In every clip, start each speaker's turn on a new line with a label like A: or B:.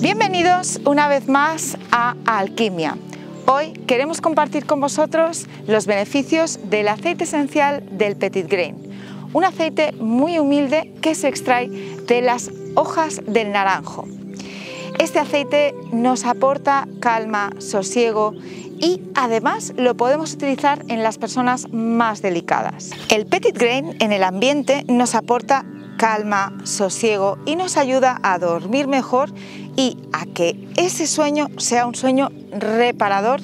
A: Bienvenidos una vez más a Alquimia. Hoy queremos compartir con vosotros los beneficios del aceite esencial del Petit Grain, un aceite muy humilde que se extrae de las hojas del naranjo. Este aceite nos aporta calma, sosiego y además lo podemos utilizar en las personas más delicadas. El Petit Grain en el ambiente nos aporta calma, sosiego y nos ayuda a dormir mejor y a que ese sueño sea un sueño reparador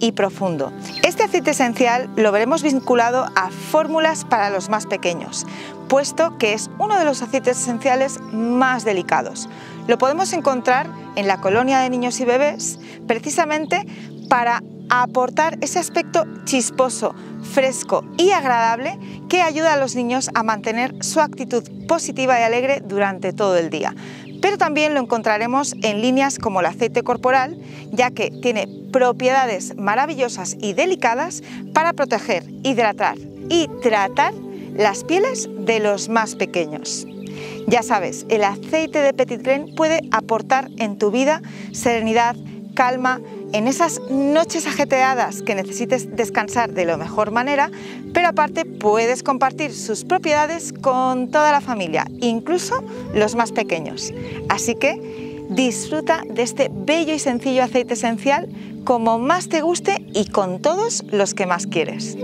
A: y profundo. Este aceite esencial lo veremos vinculado a fórmulas para los más pequeños, puesto que es uno de los aceites esenciales más delicados. Lo podemos encontrar en la colonia de niños y bebés precisamente para aportar ese aspecto chisposo, fresco y agradable que ayuda a los niños a mantener su actitud positiva y alegre durante todo el día. Pero también lo encontraremos en líneas como el aceite corporal, ya que tiene propiedades maravillosas y delicadas para proteger, hidratar y tratar las pieles de los más pequeños. Ya sabes, el aceite de Petit Grain puede aportar en tu vida serenidad, calma, en esas noches ajetreadas que necesites descansar de la mejor manera, pero aparte puedes compartir sus propiedades con toda la familia, incluso los más pequeños. Así que disfruta de este bello y sencillo aceite esencial como más te guste y con todos los que más quieres.